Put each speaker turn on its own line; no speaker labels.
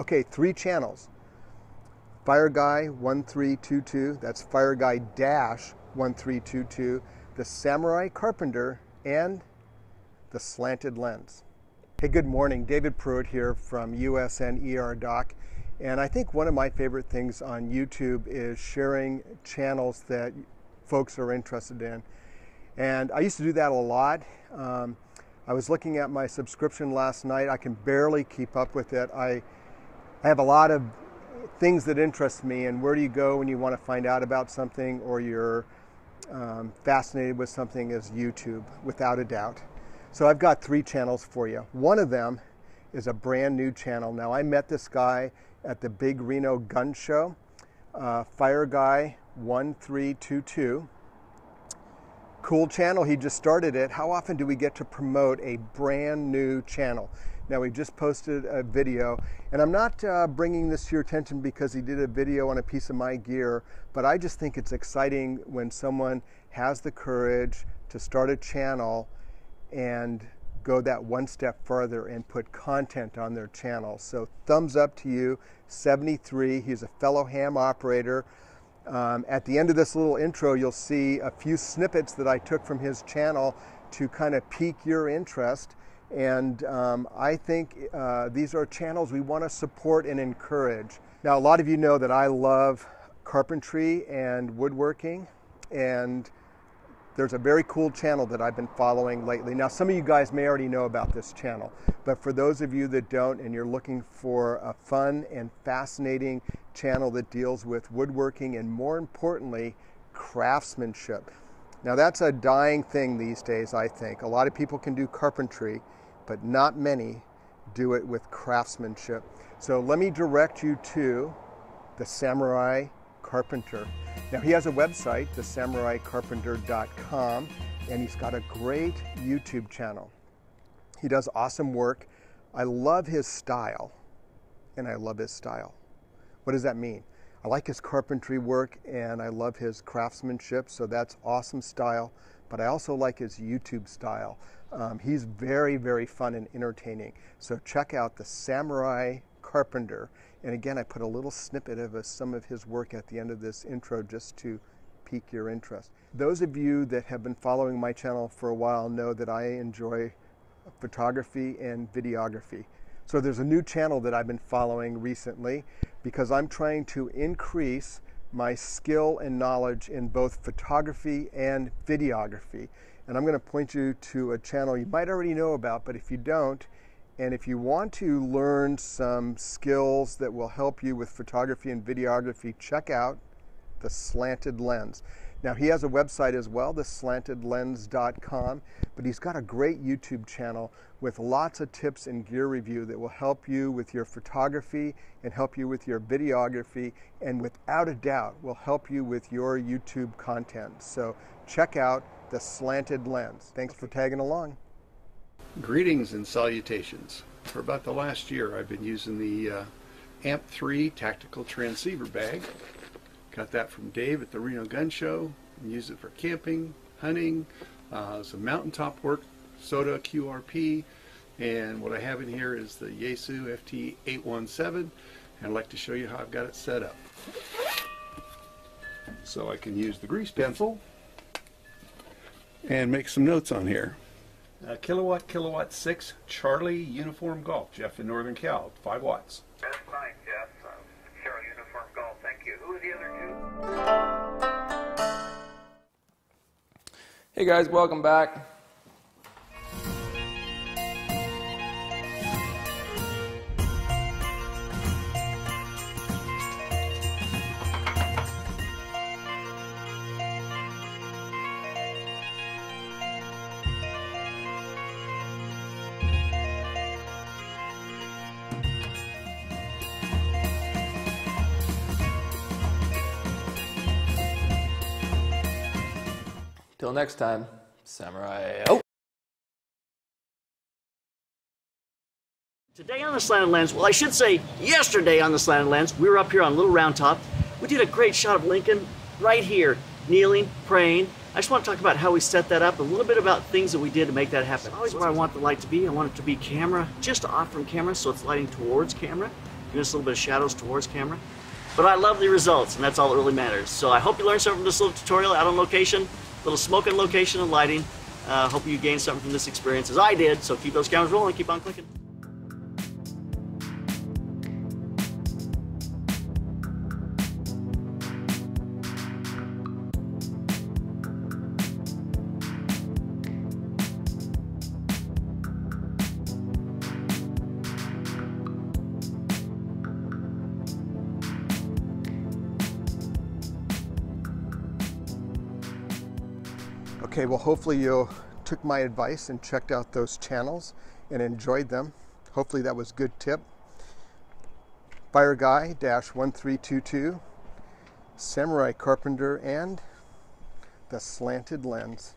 Okay, three channels. Fire Guy 1322, that's Fire Guy Dash 1322, the Samurai Carpenter, and the Slanted Lens. Hey, good morning. David Pruitt here from USN ER Doc. And I think one of my favorite things on YouTube is sharing channels that folks are interested in. And I used to do that a lot. Um, I was looking at my subscription last night. I can barely keep up with it. I, I have a lot of things that interest me, and where do you go when you want to find out about something or you're um, fascinated with something is YouTube, without a doubt. So I've got three channels for you. One of them is a brand new channel. Now I met this guy at the Big Reno Gun Show, uh, Fire Guy 1322 cool channel. He just started it. How often do we get to promote a brand new channel? Now, we just posted a video, and I'm not uh, bringing this to your attention because he did a video on a piece of my gear, but I just think it's exciting when someone has the courage to start a channel and go that one step further and put content on their channel. So, thumbs up to you, 73. He's a fellow ham operator. Um, at the end of this little intro, you'll see a few snippets that I took from his channel to kind of pique your interest. And um, I think uh, these are channels we want to support and encourage. Now, a lot of you know that I love carpentry and woodworking, and there's a very cool channel that I've been following lately. Now, some of you guys may already know about this channel, but for those of you that don't and you're looking for a fun and fascinating channel that deals with woodworking and more importantly, craftsmanship. Now, that's a dying thing these days, I think. A lot of people can do carpentry, but not many do it with craftsmanship. So, let me direct you to the Samurai Carpenter. Now, he has a website, thesamuraicarpenter.com, and he's got a great YouTube channel. He does awesome work. I love his style, and I love his style. What does that mean? I like his carpentry work and I love his craftsmanship, so that's awesome style. But I also like his YouTube style. Um, he's very, very fun and entertaining. So check out the Samurai Carpenter. And again, I put a little snippet of a, some of his work at the end of this intro just to pique your interest. Those of you that have been following my channel for a while know that I enjoy photography and videography. So there's a new channel that I've been following recently because I'm trying to increase my skill and knowledge in both photography and videography. And I'm going to point you to a channel you might already know about, but if you don't, and if you want to learn some skills that will help you with photography and videography, check out the Slanted Lens. Now, he has a website as well, theslantedlens.com, but he's got a great YouTube channel with lots of tips and gear review that will help you with your photography and help you with your videography, and without a doubt, will help you with your YouTube content. So, check out the Slanted Lens. Thanks for tagging along.
Greetings and salutations. For about the last year, I've been using the uh, AMP3 tactical transceiver bag. Got that from Dave at the Reno Gun Show. Use it for camping, hunting, uh, some mountaintop work, SOTA QRP, and what I have in here is the Yaesu FT817, and I'd like to show you how I've got it set up. So I can use the grease pencil and make some notes on here. Uh, kilowatt, kilowatt 6, Charlie Uniform Golf, Jeff in Northern Cal, 5 watts.
That's fine, Jeff. Uh, Charlie Uniform Golf, thank you. Who are the other two?
Hey guys, welcome back. Till next time, Samurai out.
Today on the Slanted Lens, well, I should say yesterday on the Slanted Lens, we were up here on Little Round Top. We did a great shot of Lincoln right here, kneeling, praying. I just want to talk about how we set that up, a little bit about things that we did to make that happen. Always where I want the light to be. I want it to be camera, just off from camera, so it's lighting towards camera. giving us a little bit of shadows towards camera. But I love the results, and that's all that really matters. So I hope you learned something from this little tutorial out on location, little smoking location and lighting. Uh, hope you gained something from this experience as I did. So keep those cameras rolling, keep on clicking.
Okay, well, hopefully you took my advice and checked out those channels and enjoyed them. Hopefully that was good tip. Fire Guy dash 1322, Samurai Carpenter, and the Slanted Lens.